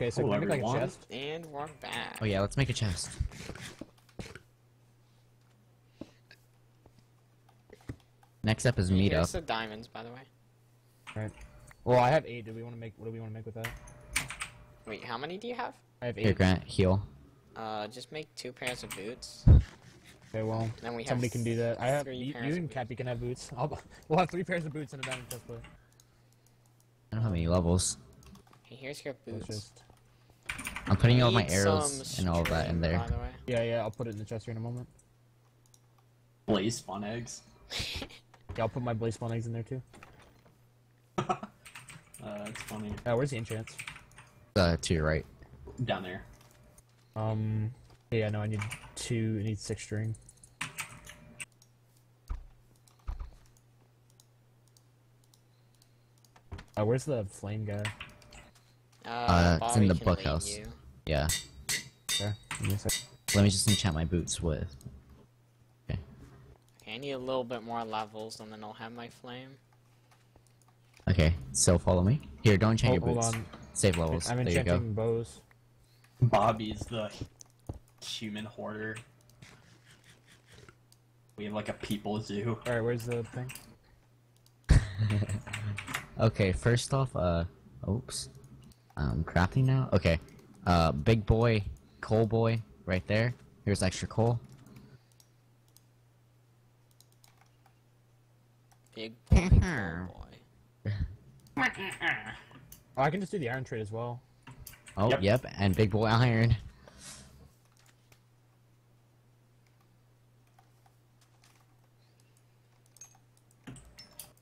Okay, so Hello, can we make like a everyone. chest? And we're back. Oh yeah, let's make a chest. Next up is Here's meetup. the diamonds, by the way. Right. Well, I have eight. Do we want to make? What do we want to make with that? Wait, how many do you have? I have eight. Here. Grant, heal. Uh, just make two pairs of boots. Okay, well, Then we have somebody can do that. I have three you, pairs you and. Cappy can have boots. I'll, we'll have three pairs of boots and a diamond chest plate. I don't have any levels. Hey, here's your Let's boots. Just. I'm putting all my arrows and all that in there. The. Yeah, yeah. I'll put it in the chest here in a moment. Blaze spawn eggs. Yeah, I'll put my blaze spawn eggs in there too. Uh, it's funny. Uh, where's the enchants? Uh, to your right. Down there. Um. Yeah, no, I need two. I need six string. Uh, where's the flame guy? Uh, Uh, it's in Bobby the can book lead house. you. Yeah. Okay, give me a sec. Let me just enchant my boots with. Okay, okay. I need a little bit more levels, and then I'll have my flame. Okay, so follow me. Here, don't enchant Hold, your hold boots. on. Save levels. I'm there you go. enchanting bows. Bobby's the human hoarder. We have like a people zoo. All right, where's the thing? Okay, first off, uh, oops. Um, crafting now? Okay. Uh, big boy, coal boy, right there. Here's extra coal. Big boy, little boy. Oh, I can just do the iron trade as well. Oh, Yep. yep, and big boy iron.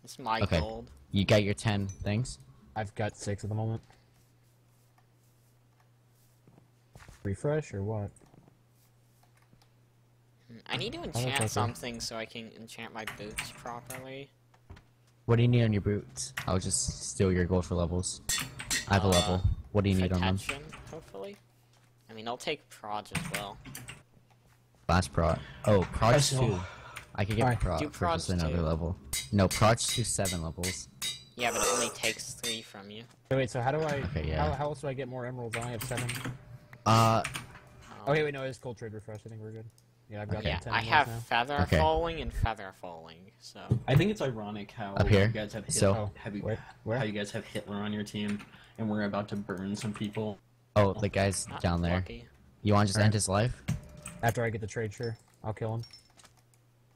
It's my Okay. gold. You got your 10 things? I've got six at the moment. Refresh or what? I need to enchant something so I can enchant my boots properly. What do you need on your boots? I'll just steal your gold for levels. I have a Uh, level. What do you need on them? Protection, hopefully. I mean, I'll take proj as well. Last prot. Oh, prot 2. I could get Alright. prot Do for just another two. level. No, prot 2 7 levels. Yeah, but it only takes three from you. Wait, wait. So how do I? Okay, yeah. How, how else do I get more emeralds? I only have seven. Uh, Oh, wait, wait. No, it's cold trade refresh. I think we're good. Yeah, I've got Okay. Yeah, ten I have now. feather Okay. falling and feather falling, so. I think it's ironic how Up here? you guys have Hitler, So- Oh, have you, where- where? how you guys have Hitler on your team, and we're about to burn some people. oh, the guy's not down there. lucky. You want to just Alright. end his life? After I get the trade, sure. I'll kill him.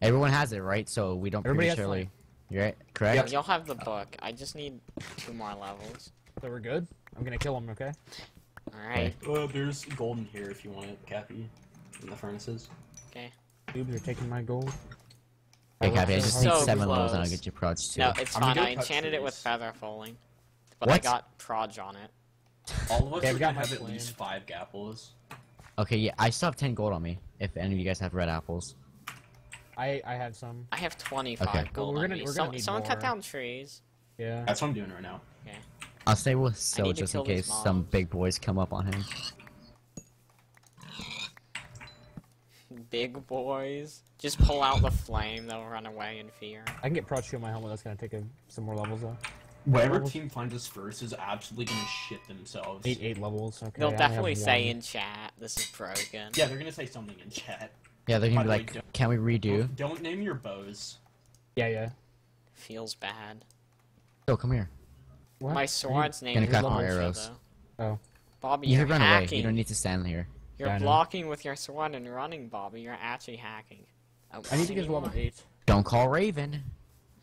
Everyone has it, right? So we don't Everybody prematurely. You're right, Yeah, correct? you'll have the book. I just need two more levels. So we're good. I'm gonna kill him. Okay. Alright, Uh, there's golden here if you want it, Cappy, in the furnaces. okay. Dudes are taking my gold. Hey, Cappy, I just hard. need So seven levels and I'll get you prots too. No, it's I'm fine. I go cut enchanted it with feather falling. But I got proj on it. All of us Okay, I've are got gonna my have at least five gapples. Okay, yeah, I still have 10 gold on me. If any of you guys have red apples. I I have some. I have 25 Okay. gold Well, we're gonna- me. we're gonna need someone cut down trees. Yeah. That's what I'm doing right now. I'll stay with I Sil just in case some big boys come up on him. Big boys. Just pull out the flame, they'll run away in fear. I can get Prot on my helmet. That's gonna take a, some more levels though. Whatever levels? team finds us first is absolutely gonna shit themselves. Eight eight levels. Okay. They'll only definitely say one. in chat, this is broken. Yeah, they're gonna say something in chat. Yeah, they're gonna be By the way, like, don't- can we redo? Don't, don't name your bows. Yeah, yeah. Feels bad. Oh, come here. What? My sword's named Gonna cut more arrows. though. Oh. Bobby, You you're can run away. hacking. You don't need to stand here. You're Yeah, blocking with your sword and running, Bobby. You're actually hacking. Oh, I need to get to level anymore. eight. Don't call Raven.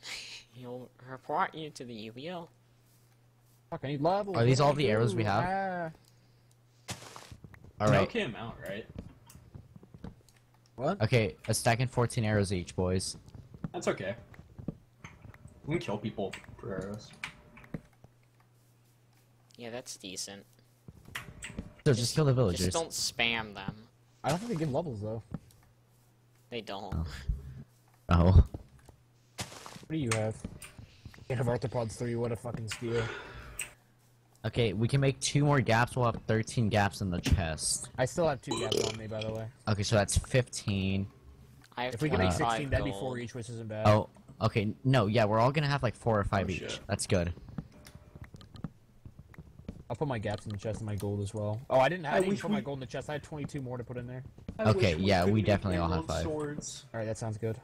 He'll report you to the UBL. Fuck, I need levels. Are these all the arrows we have? Ah. All No right. okay amount, right? What? Okay, a stack and 14 arrows each, boys. That's okay. We can kill people for arrows. Yeah, that's decent. So just, kill the villagers. Just don't spam them. I don't think they give levels though. They don't. Oh. Oh. What do you have? You have Arthropods 3, what a fucking steal. Okay, we can make two more gaps. We'll have 13 gaps in the chest. I still have two gaps on me, by the way. Okay, so that's 15. I have If we can make 25 16, that'd be gold. four each, which isn't bad. Oh, okay. No, yeah, we're all gonna have like four or five Oh, each. shit. That's good. I'll put my gaps in the chest and my gold as well. Oh, I didn't. I, I didn't wish put my gold in the chest. I had 22 more to put in there. I Okay, we yeah, we definitely all have five. Swords. All right, that sounds good.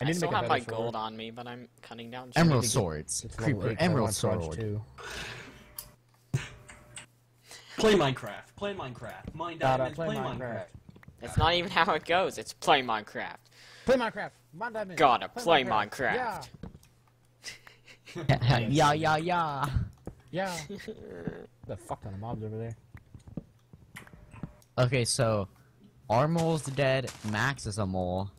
I, need to still make have my better gold on me, but I'm cutting down. Emerald trees. get- swords. Creeper. eight, Emerald want Proj sword. too. Play Minecraft. Play Minecraft. Mine Gotta diamonds. play Play Minecraft. Minecraft. It's not even how it goes. It's play Minecraft. Play Minecraft. Mine diamond. Gotta play Minecraft. Yeah. yeah, yeah, yeah. Yeah. the fuck ton of mobs over there. Okay, so our mole's dead. Max is a mole.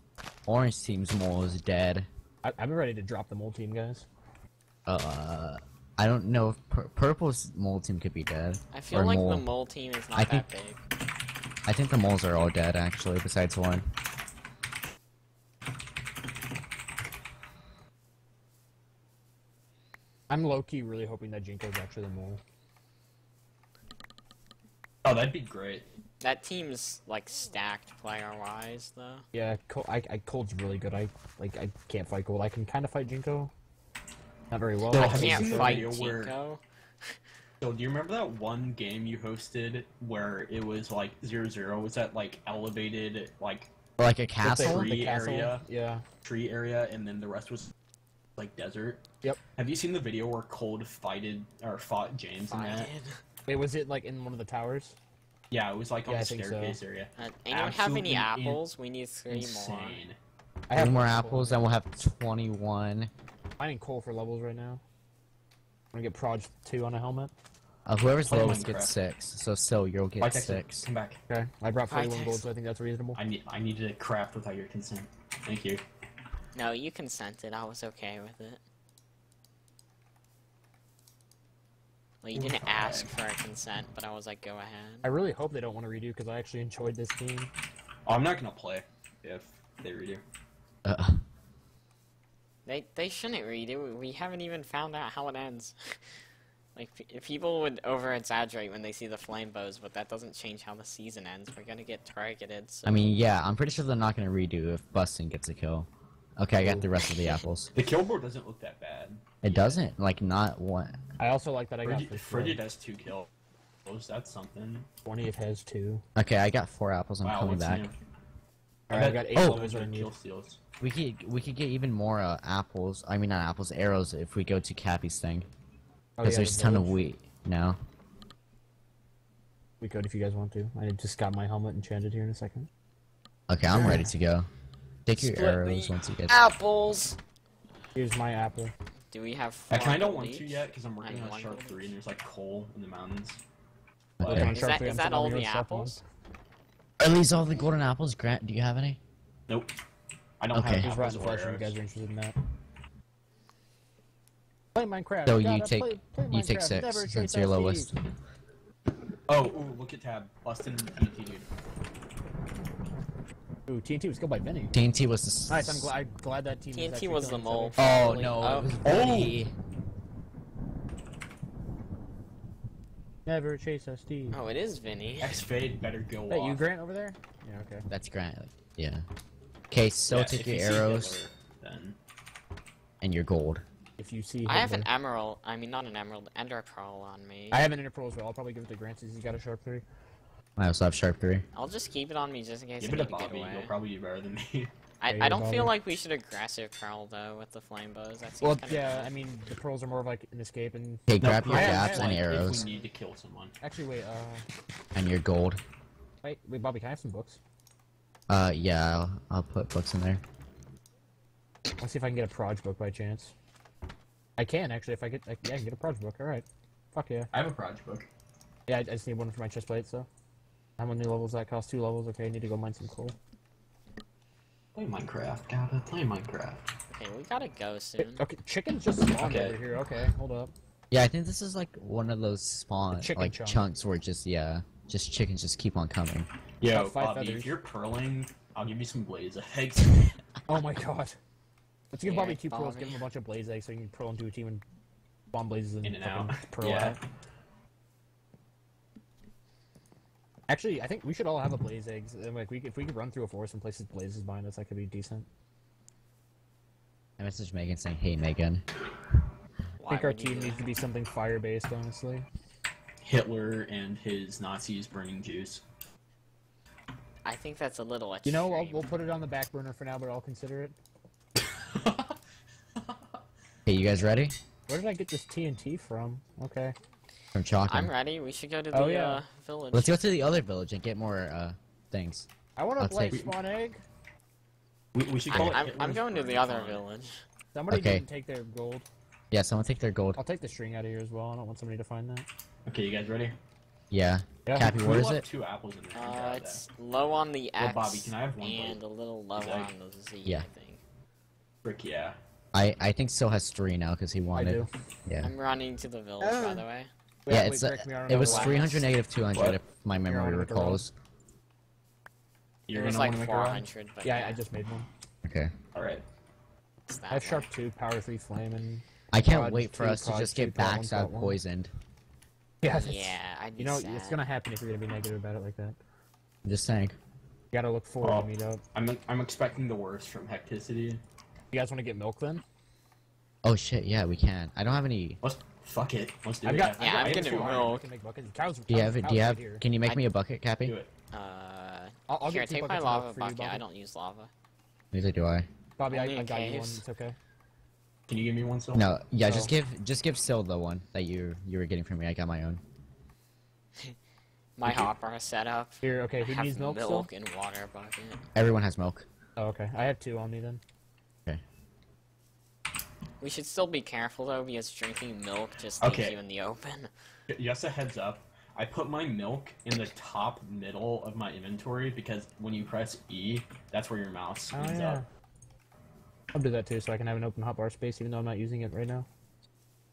Orange team's mole is dead. I, I'm ready to drop the mole team, guys. Uh, I don't know if pur- purple's mole team could be dead. I feel like mole. the mole team is not I that think- big. I think the moles are all dead actually, besides one. I'm low key really hoping that Jinko's actually the mole. Oh, that'd be great. That team's like stacked player wise though. Yeah, Col- I, I Cold's really good. I like I can't fight Cold. I can kind of fight Jinko. Not very well. No, I have can't fight Jinko. So, do you remember that one game you hosted where it was like zero zero? Was that like elevated like like a castle. with the Tree castle. area? Yeah. tree area, and then the rest was like desert? Yep. Have you seen the video where Cold fighted or fought James in that? Fighted. Wait, was it like in one of the towers? Yeah, it was like on Yeah, I the think so. staircase area. Uh, anyone have any in- apples? We need three more. Insane. I Three more apples, then we'll have 21. Finding coal for levels right now. I'm gonna get Proj two on a helmet. Uh, whoever's Play lowest Minecraft. gets six. So still, you'll get Bye, Texas. six. Come back. Okay. I brought Hi, 41 gold, Tex. so I think that's reasonable. I need I needed to craft without your consent. Thank you. No, you consented. I was okay with it. Well, you didn't ask for a consent, but I was like, go ahead. I really hope they don't want to redo because I actually enjoyed this game. Oh, I'm not gonna play if they redo. Uh, They they shouldn't redo. it. We haven't even found out how it ends. like p- people would over exaggerate when they see the flame bows, but that doesn't change how the season ends. We're gonna get targeted. So I mean, yeah, I'm pretty sure they're not gonna redo if Bustin gets a kill. Okay, I got the rest of the apples. The kill board doesn't look that bad. It doesn't, like, not one. I also like that I got Frigid, this Frigid has two kills. That's something. 20. of has two. Okay, I got four apples. I'm wow, coming back. new? Alright, I got eight Oh. levels that I need. kill steals. We could we could get even more uh, apples. I mean, not apples, arrows if we go to Cappy's thing. Oh, Because yeah, there's the a ton of wheat now. We could if you guys want to. I just got my helmet enchanted here in a second. Okay, I'm ready to go. Take your Split arrows the once you get. apples. Here's my apple. Do we have? I kind of want to yet because I'm working on one Sharp 3 and there's like coal in the mountains. Working Okay. Is Sharp that three, is I'm that sitting all the here with Sharp apples? Are these all the golden apples? Grant, do you have any? Nope. I don't Okay. have Here's apples Rotten or Flesh if you guys are interested in that. Play Minecraft. So you gotta take play- play you take six since you're lowest. Oh, ooh, look at tab. Bustin TNT dude. Ooh, TNT was killed by Vinny. TNT was the. s- Nice, I'm glad, glad that team. TNT actually was the killing mole. Oh Like, no! oh. Oh. Never chase a steed. Oh, it is Vinny. X Fade better go Hey, off. you Grant over there? Yeah, okay. That's Grant. Yeah. Okay, so Yeah, take your you arrows Hitler, then and your gold. If you see, I have an emerald. I mean, not an emerald. Ender pearl on me. I have an Ender pearl as well. I'll probably give it to Grant since he's got a sharp three. I also have sharp three. I'll just keep it on me just in case give I it to need to get Bobby. away. He'll probably be better than me. I, I don't feel like we should aggressive pearl though with the flame bows. That seems Well, kinda yeah, bad. I mean, the pearls are more of like an escape and. Okay, No, grab your I gaps and like, arrows If we need to kill someone. Actually, wait, uh, and your gold. wait, wait, Bobby, can I have some books? Uh, yeah, I'll, I'll put books in there. Let's see if I can get a Proj book by chance. I can actually if I get, I, yeah, I can get a Proj book. All right, fuck yeah. I have a project book. Yeah, I, I just need one for my chest plate. So, how many levels that cost? Two levels. Okay, I need to go mine some coal. Play Minecraft. Gotta play Minecraft. Okay, we gotta go soon. Okay, chickens just spawned Okay. over here. Okay, hold up. Yeah, I think this is like one of those spawn like chunk. chunks where just yeah, just chickens just keep on coming. Yo, About five Bobby, feathers. if you're pearling, I'll give you some blaze eggs. Oh my god. Let's give Yeah, Bobby two pearls. Give him a bunch of blaze eggs so he can pearl into a team and bomb blazes and, In and fucking out. pearl Yeah. out. Actually, I think we should all have a blaze eggs. and, Like, we if we could run through a forest and places blazes behind us, that could be decent. I messaged Megan saying, "Hey Megan." I think our team needs to be something fire based, honestly. Hitler and his Nazis burning Jews. I think that's a little You know, I'll, we'll put it on the back burner for now, but I'll consider it. Okay, you guys ready? Where did I get this TNT from? Okay. From Chalk. I'm ready. We should go to the Oh, yeah. uh, village. Let's go to the other village and get more uh things. I want I'll to like take- spawn egg. We, we should I'm, it I'm, I'm going to the other farm. village. Somebody Okay. didn't take their gold. Yeah, someone take their gold. I'll take the string out of here as well. I don't want somebody to find that. Okay, you guys ready? Yeah. Yeah. Cappy, We where is left it? Two apples in there. Uh, it's low on the Well, X Bobby, can I have one and a little lower Zach? on the Z. Yeah. I think. Frick yeah. I I think still has three now because he wanted. I do. Yeah. I'm running to the village, by the way. Wait, yeah, it's uh, me, it was 300 negative 200 if my You're memory on with the roll. recalls. You're gonna like wanna make a run? 400, but Yeah, yeah, I just made one. Okay. All right. I have sharp two, power three, flame, and I can't Prot wait for two, us to just two, get prot one, backstab poisoned. yeah, Yeah, I'd be You know, sad. it's gonna happen if you're gonna be negative about it like that. I'm just saying. You gotta look forward Oh. to meet up. I'm I'm expecting the worst from Hecticity. You guys want to get milk then? Oh shit, yeah, we can. I don't have any. Let's fuck it. Let's do I've it. got. Yeah, I've got I'm two gonna milk. I can make buckets. Cows. Do you have cows Do you have? here. Can you make I- me a bucket, Cappy? do it. Uh, I'll, I'll here, get take my buckets of milk lava for you, bucket. I don't use lava. Neither do I. Bobby, I, Only I in got you one. It's okay. Can you give me one still? No, yeah, just give just give Sil the one that you you were getting from me. I got my own. My Okay. hopper is set up. Here, okay. Who needs milk, milk still? and water bucket. Everyone has milk. Oh, okay. I have two on me then. Okay. We should still be careful though, because drinking milk just leaves Okay. you in the open. Just a heads up. I put my milk in the top middle of my inventory because when you press E, that's where your mouse Oh ah, ends yeah. up. I'll do that too, so I can have an open hotbar space, even though I'm not using it right now.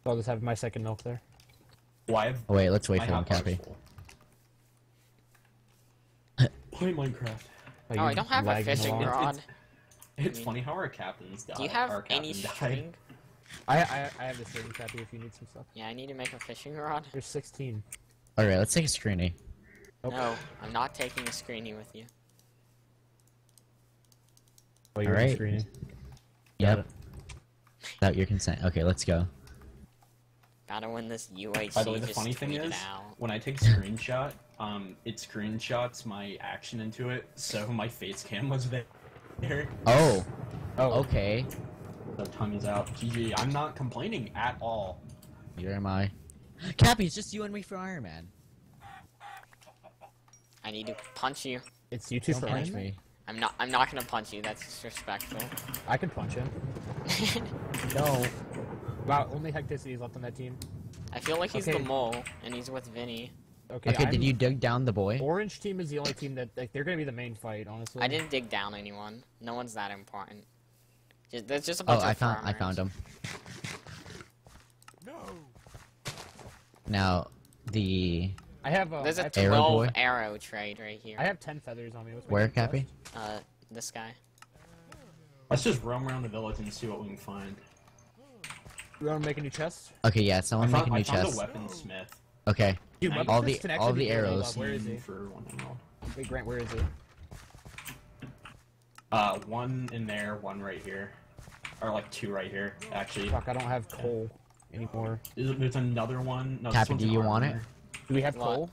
So I'll just have my second milk there. Well, Oh wait, let's wait for him, hotbar's Cappy. full. Play Minecraft. Oh, I don't have a fishing rod. It's mean- funny how our captains died. Do you have any captain died. string? I, I I have the string copy if you need some stuff. Yeah, I need to make a fishing rod. There's 16. All right, let's take a screeny. Nope. No, I'm not taking a screeny with you. Oh, you're Alright. screening. Yep. Without your consent. Okay, let's go. Gotta win this UHC. By the way, the funny thing tweet it is, out. when I take a screenshot, um, it screenshots my action into it, so my face cam was there. Oh, Oh, okay. The tongue is out. GG. I'm not complaining at all. Here am I. Cappy, it's just you and me for Iron Man. I need to punch you. it's you two Don't for punch Iron Man? me. I'm not. I'm not gonna punch you. That's disrespectful. I can punch him. No. Wow, only Hecticity is left on that team. I feel like he's Okay. the mole, and he's with Vinny. Okay, Okay, I'm- did you dig down the boy? Orange team is the only team that like they're gonna be the main fight, honestly. I didn't dig down anyone. No one's that important. Just, there's just a Oh, bunch I of found I farmers. found him. Now, the I have. Uh, There's I a have, Arrow 12 boy? arrow trade right here. I have ten feathers on me. What's where. Cappy? Uh, this guy. Let's just roam around the village and see what we can find. You want to make a new chest? Okay, yeah, I someone make a a I new found chest. a weaponsmith. Okay, Dude, All the- all the be good. Hold arrows. up, Where is he? For one. Wait, Grant, where is he? Uh, one in there, one right here, or like two right here. Actually, Fuck, I don't have coal anymore. Is- there's another one. No, this Cappy, one's do an you want it? Do we have What? coal?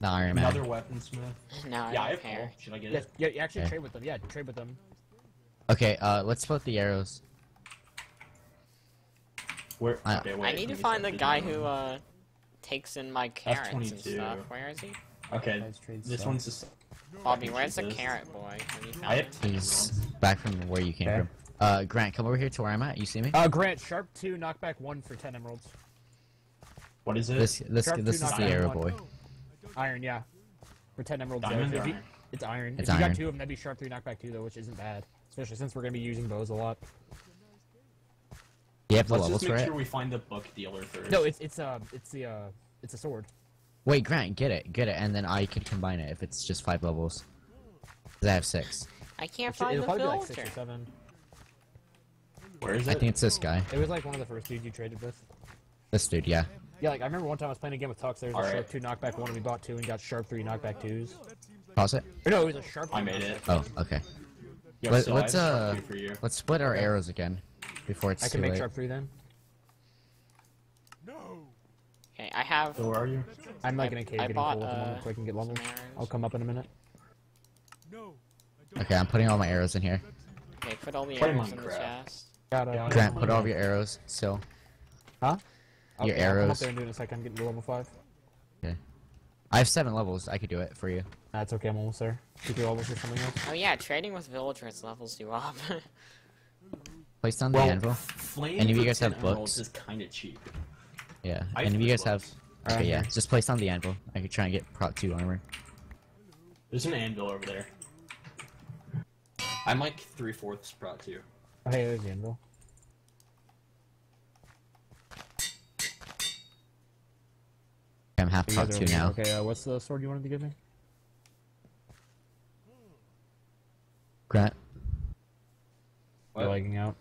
the Iron Man. Another weaponsmith. No, I yeah, I don't have care. coal. Should I get Yes, it? yeah, you actually Okay. trade with them. Yeah, trade with them. Okay, uh, let's split the arrows. Where? I- okay, I need to find the guy who uh takes in my carrots and 22. stuff. Where is he? Okay, this one's just. Bobby, where's the Jesus. carrot boy? Have I have He's back from where you came Okay. from. Uh, Grant, come over here to where I'm at. You see me? Uh, Grant, sharp two, knockback one for ten emeralds. What is it? This this Sharp this two, is the arrow boy. Iron, yeah, for ten emeralds. Diamond If or iron? It's iron. It's if you iron. got two of them, that'd be sharp three, knockback two though, which isn't bad. Especially since we're gonna be using bows a lot. Do you have the Let's levels just for make it? sure we find the book dealer first. No, it's it's uh it's the uh it's a sword. Wait, Grant, get it, get it, and then I could combine it if it's just five levels. 'Cause I have six. I can't It'll find the probably be like six or seven. Where is it? I think it's this guy. It was like one of the first dudes you traded with. This dude, yeah. Yeah, like I remember one time I was playing a game with Tux. There was a Alright. sharp two, knockback one, and we bought two and got sharp three, knockback twos. Pause it. Or no, it was a sharp. I two, made it. Oh, okay. Yo, Let, so let's uh, two for you. let's split our arrows again before it's I too can make late. sharp three then. Okay, I have So where are you? I'm like I- in a cave I getting bought, coal at the moment uh, so I can get levels. some arrows. I'll come up in a minute. No. Okay, I'm putting all my arrows in here. Okay, put all the Play arrows in the chest. Got it. Grant, put all of your arrows. So, Huh? Your Okay, I'll come up arrows. there and do it in a second. I'm getting to level five. Okay. I have seven levels. I could do it for you. That's okay. I'm almost there. Keep your levels or something else. Oh yeah, trading with villagers levels you up. Place down the Well, anvil. Flame Any of you guys have 10 books? is kind of cheap. Yeah. I Any of you three guys have? books. Alright, Okay, yeah. here. Just place on the anvil. I could try and get prot two armor. There's an anvil over there. I'm like three fourths prot 2. Oh, hey, there's the anvil. I'm half You prot guys are two now. Okay, uh, what's the sword you wanted to give me? Grant. You're lagging out.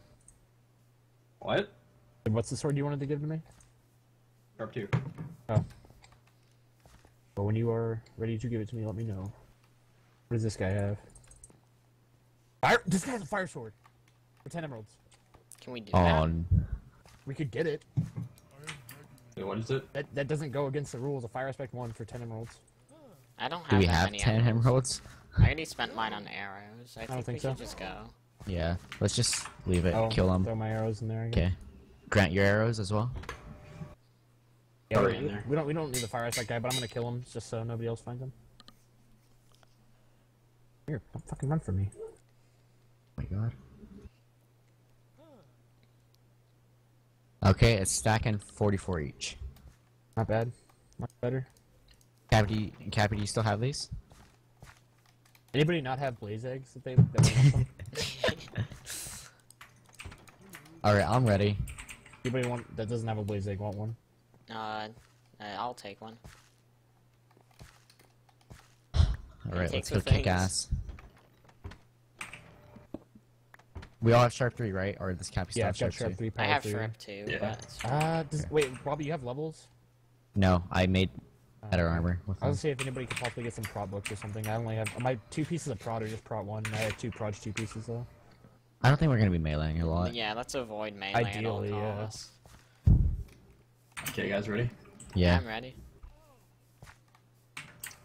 What? What's the sword you wanted to give to me? Prot two. Oh. But when you are ready to give it to me, let me know. What does this guy have? Fire! This guy has a fire sword! For 10 emeralds. Can we do Oh, that? n- We could get it. Wait, what is it? That that doesn't go against the rules of fire aspect 1 for 10 emeralds. I don't have do we that have many ten emeralds. emeralds? I already spent mine on arrows. I think, don't think we so. should just go. Yeah. Let's just leave it. Oh, Kill them. Throw my arrows in there. Okay. Grant your arrows as well. Yeah, we, it in there. we don't we don't need the fire aspect guy, but I'm gonna kill him just so nobody else finds him. Here, don't fucking run from me. Oh my god. Okay, it's stacking 44 each. Not bad. Much better. Cavity, Cavity, do you still have these? Anybody not have blaze eggs that they that want? Alright, I'm ready. Anybody want that doesn't have a blaze egg want one? Uh, uh, I'll take one. Alright, let's the go kick ass. We all have sharp 3, right? Or this Cappy still Yeah, have I've sharp sharp 2? three power I have three. shrimp too. Yeah. But Uh, does, wait, Bobby, you have levels? No, I made better armor with I them. was see if anybody could possibly get some prot books or something. I only have my two pieces of prot are just prot one. and I have two prot two pieces though. I don't think we're gonna be meleeing a lot. yeah, let's avoid melee at all Ideally, yeah. costs. Okay, guys, ready? Yeah. I'm ready.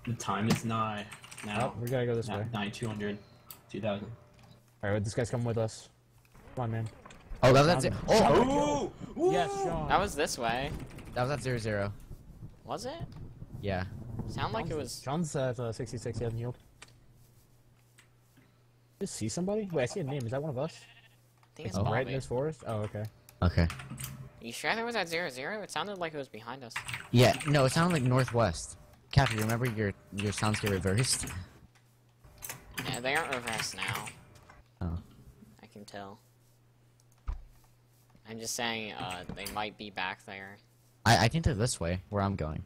The time is nigh. Now. Oh, we gotta go this Now, way. 9200. 2000. All right, this guy's coming with us. Come on, man. Oh, that was at Sean- ze- oh, Oh! Yes, Sean. That was this way. that was at zero zero. Was it? Yeah. Sound like it was. Sean's at uh, 66. He hasn't healed. Just see somebody? Wait, I see a name. Is that one of us? I think it's Oh. Bobby. Right in this forest? Oh, okay. Okay. You sure that was at zero zero? It sounded like it was behind us. Yeah. No, it sounded like northwest. Cappy, remember your your sounds get reversed. Yeah, they aren't reversed now. Oh. I can tell. I'm just saying, uh, they might be back there. I I think they're this way where I'm going.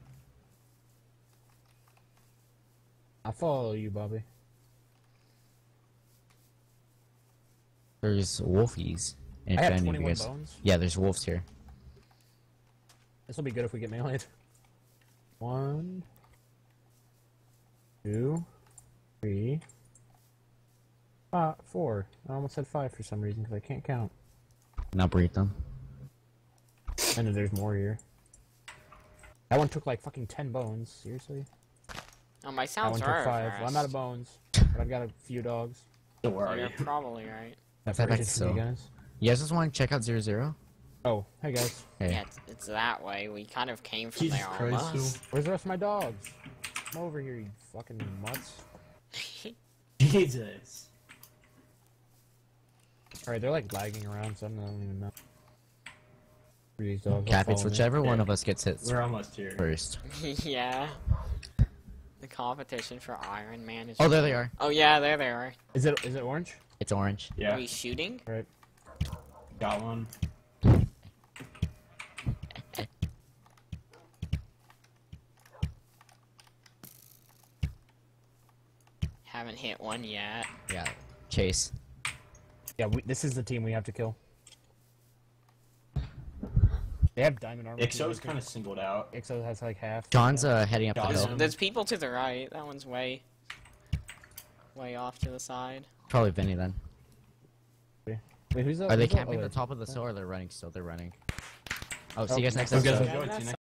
I'll follow you, Bobby. There's wolfies. And I if have any of 21 guys- bones. Yeah, there's wolves here. This will be good if we get meleeed. One, two, three, five, four. I almost said five for some reason because I can't count. Now breed them. And then there's more here. That one took like fucking ten bones. Seriously? Oh, my sounds That sounds one are took five. Well, I'm out of bones, but I've got a few dogs. So where are You're probably right. That's that back to Separated from you so. guys. You guys just want to check out zero zero? Oh, hey guys. Hey. Yeah, it's, it's that way. We kind of came from Jesus there Christ, almost. Where's the rest of my dogs? Come over here, you fucking mutts. Jesus. Alright, they're like lagging around, so I don't even know. Where These dogs all it's follow me. whichever one of us gets hit We're almost here. first. yeah. The competition for Iron Man is. Oh, there they are. Oh yeah, there they are. Is it is it orange? It's orange. Yeah. Are Yeah, we shooting? Right. got one. Haven't hit one yet. Yeah. Chase. Yeah, we, this is the team we have to kill. They have diamond armor. Ixo's kind of singled out. Ixo has like half. John's uh heading up the hill. There's, there's people to the right. That one's way, way off to the side. Probably Vinny then. Wait, who's that? Are they who's that? camping Oh, the top of the hill or they're running still? They're running. Oh, Oh, see you guys next so